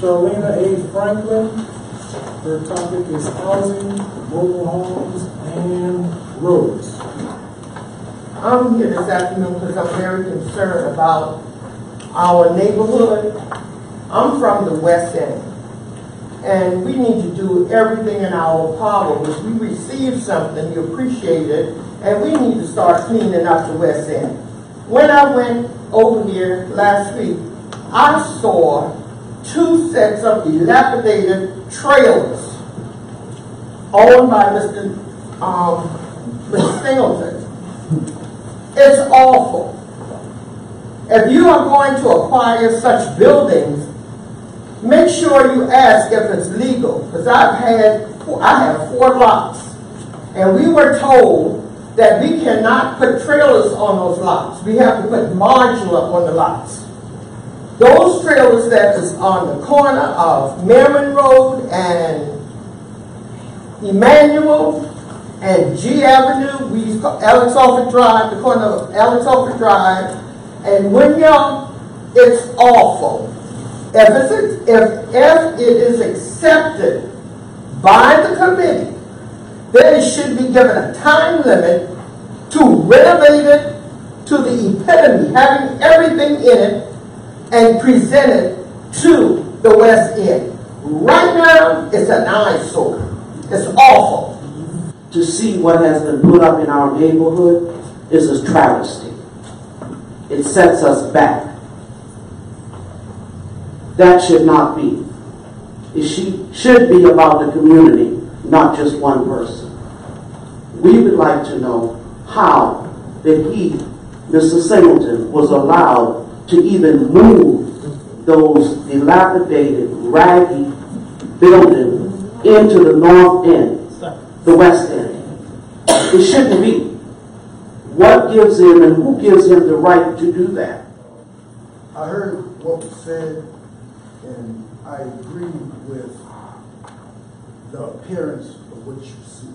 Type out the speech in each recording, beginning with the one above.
Charlena A. Franklin. Her topic is housing, mobile homes, and roads. I'm here this afternoon because I'm very concerned about our neighborhood. I'm from the west end. And we need to do everything in our power. If we receive something, you appreciate it, and we need to start cleaning up the west end. When I went over here last week, I saw two sets of dilapidated trailers owned by Mr. Um, Mr. Singleton. It's awful. If you are going to acquire such buildings, make sure you ask if it's legal. Because I've had, I have four lots. And we were told that we cannot put trailers on those lots. We have to put modular on the lots. Those trailers that is on the corner of Merriman Road and Emmanuel and G Avenue, we Alex Alford Drive, the corner of Alex Drive, and Wynyard, it's awful. If it's, if, if it is accepted by the committee, then it should be given a time limit to renovate it to the epitome, having everything in it and present it to the West End. Right now, it's an eyesore. It's awful. to see what has been put up in our neighborhood is a travesty. It sets us back. That should not be. It should be about the community, not just one person. We would like to know how that he, Mr. Singleton, was allowed to even move those dilapidated, raggy buildings into the north end the West End. It shouldn't be. What gives him and who gives him the right to do that? I heard what was said, and I agree with the appearance of what you see.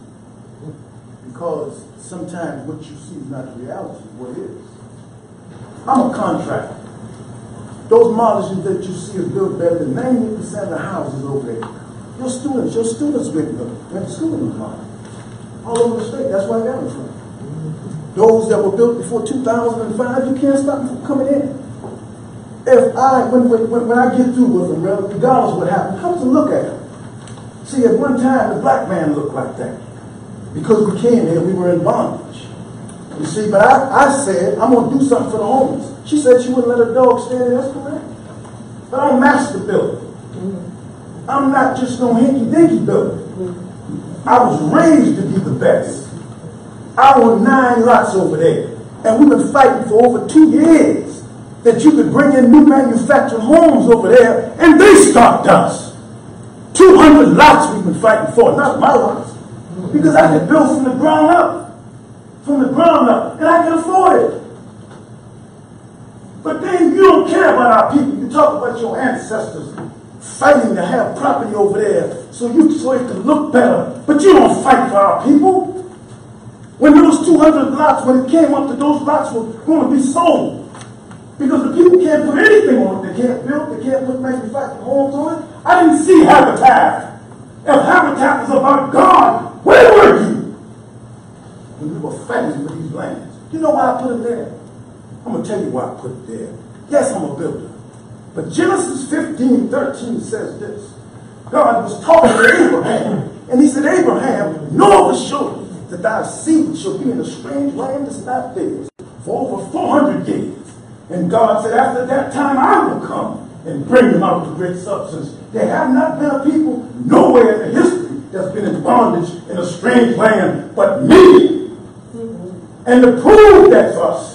Because sometimes what you see is not reality, what is. I'm a contractor. Those models that you see are built better than 90% of the houses over there. Your students, your students went, went to school in the model. All over the state, that's where I got them from. Those that were built before 2005, you can't stop them from coming in. If I, when, when, when I get through with them, regardless what happens, come to look at them. See, at one time, the black man looked like that. Because we came here, we were in bondage. You see, but I, I said, I'm going to do something for the homeless. She said she wouldn't let her dog stay there. That's correct. But I'm master builder. I'm not just no hinky-dinky builder. I was raised to be the best. I own nine lots over there. And we've been fighting for over two years that you could bring in new manufactured homes over there, and they stopped us. 200 lots we've been fighting for, not my lots. Because I can build from the ground up. From the ground up. And I can afford it. But then you don't care about our people. You talk about your ancestors fighting to have property over there so you so it can look better. But you don't fight for our people. When those 200 lots, when it came up that those lots were going to be sold, because the people can't put anything on it. They can't build, they can't put manufactured homes on it. I didn't see Habitat. If Habitat was about God, where were you? When we were fighting for these lands. You know why I put it there? I'm going to tell you why I put it there. Yes, I'm a builder. But Genesis 15, 13 says this. God was talking to Abraham, and he said, Abraham, know for sure that thy seed shall be in a strange land that's not theirs for over 400 years. And God said, after that time I will come and bring them out with great substance. There have not been a people nowhere in history that's been in bondage in a strange land but me. And to prove that for us,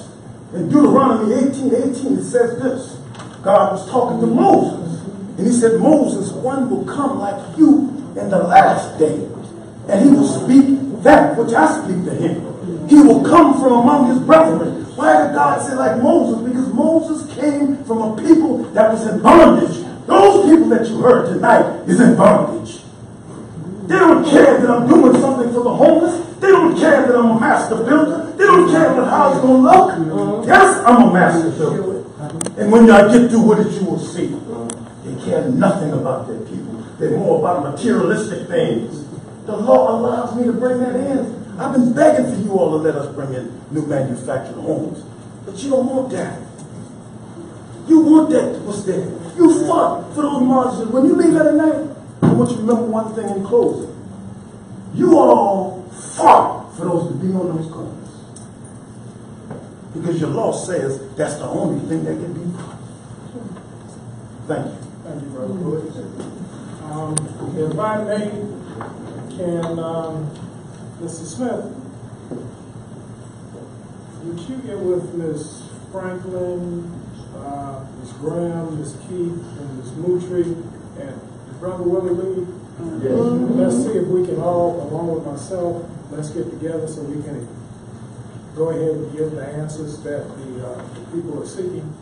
in Deuteronomy 18, 18, it says this. God was talking to Moses. And he said, Moses, one will come like you in the last day. And he will speak that which I speak to him. He will come from among his brethren. Why did God say like Moses? Because Moses came from a people that was in bondage. Those people that you heard tonight is in bondage. They don't care that I'm doing something for the homeless. They don't care that I'm a master builder. They don't care what how it's going to look. Uh-huh. Yes, I'm a master builder. And when I get through with it, you will see. They care nothing about their people. They're more about materialistic things. The law allows me to bring that in. I've been begging for you all to let us bring in new manufactured homes. But you don't want that. You want that, what's there. You fought for those margins. When you leave here tonight, I want you to remember one thing in closing. You all fought for those to be on those corners. Because your law says that's the only thing that can be brought. Thank you. Thank you, Brother Pruitt. Um, if I may, can, um, Mr. Smith, would you get with Ms. Franklin, uh, Ms. Graham, Ms. Keith, and Ms. Mutry, and Brother Willie Lee? Let's see if we can all, along with myself, let's get together so we can go ahead and give the answers that the, uh, the people are seeking.